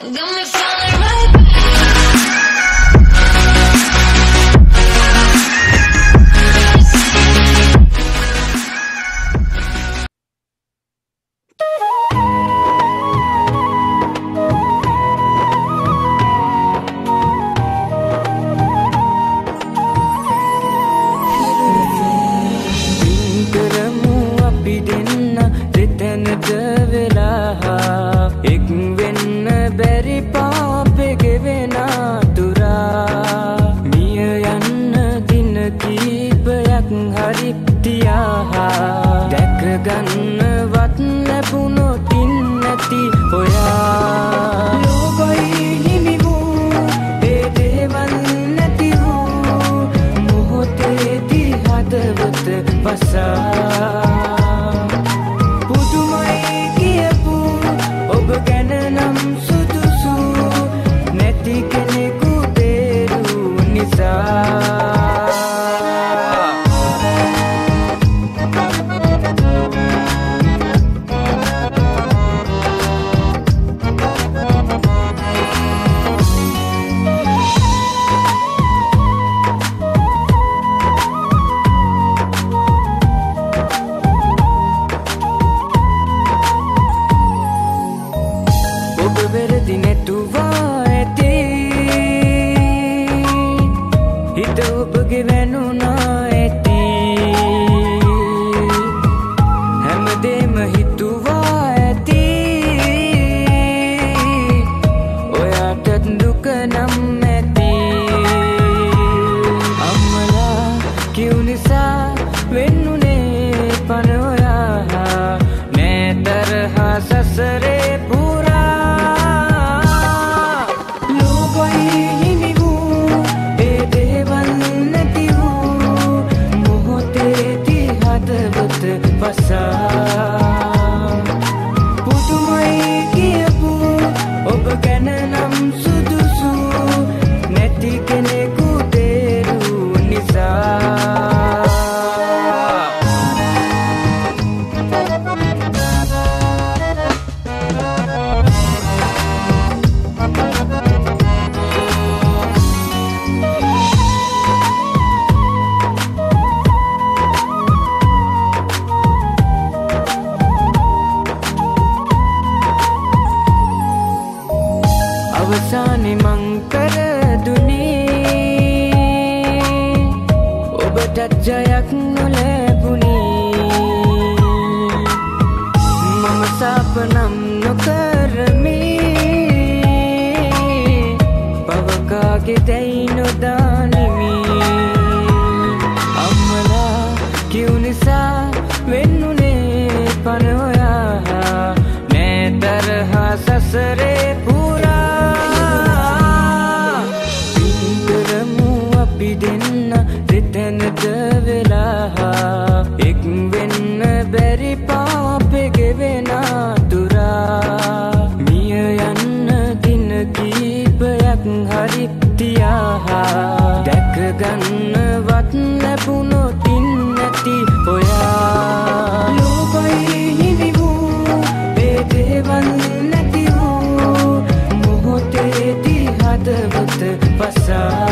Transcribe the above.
Dame love. necessity. අවසානෙ මං කර දුනේ. ඔබටත් ජයක් නොලැබුණේ. මම සාපනම් නොකරමි. පවකාගේ දැයි නොදානිමි. අම්මලා කිව් නිසා වෙන්නුනේ පනොයා නෑ තරහා සසරේ බැරි පාපෙ ගෙවෙන දුරා මිය යන්න දින කීපයක් හරි තියාහා. දැකගන්නවත් ලැබුණොත් ඉන්නති ඔයා ලෝකයේ හිමි වූ මේ දේවල් නැති වූ මොහොතේදී හදවත පසා